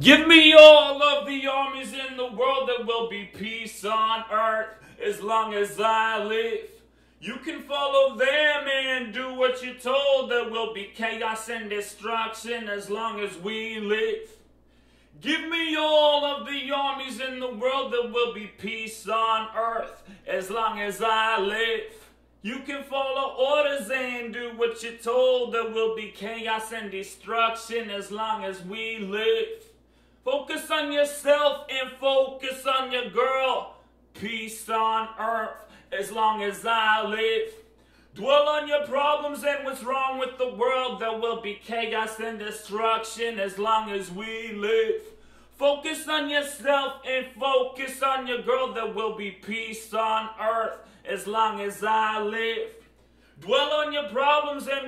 Give me all of the armies in the world, there will be peace on earth as long as I live. You can follow them and do what you're told, there will be chaos and destruction as long as we live. Give me all of the armies in the world, there will be peace on earth as long as I live. You can follow orders and do what you're told, there will be chaos and destruction as long as we live. Focus on yourself and focus on your girl. Peace on earth as long as I live. Dwell on your problems and what's wrong with the world. There will be chaos and destruction as long as we live. Focus on yourself and focus on your girl. There will be peace on earth as long as I live. Dwell on your problems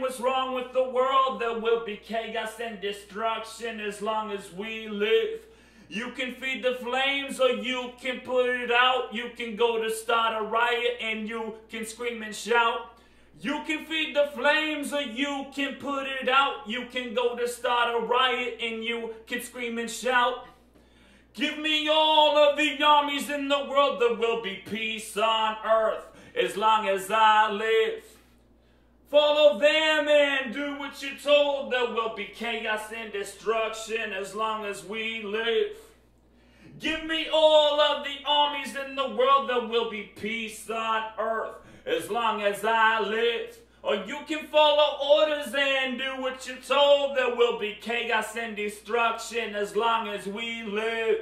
what's wrong with the world. There will be chaos and destruction as long as we live. You can feed the flames or you can put it out. You can go to start a riot and you can scream and shout. You can feed the flames or you can put it out. You can go to start a riot and you can scream and shout. Give me all of the armies in the world. There will be peace on earth as long as I live. Follow them and do what you're told. There will be chaos and destruction as long as we live. Give me all of the armies in the world. There will be peace on earth as long as I live. Or you can follow orders and do what you're told. There will be chaos and destruction as long as we live.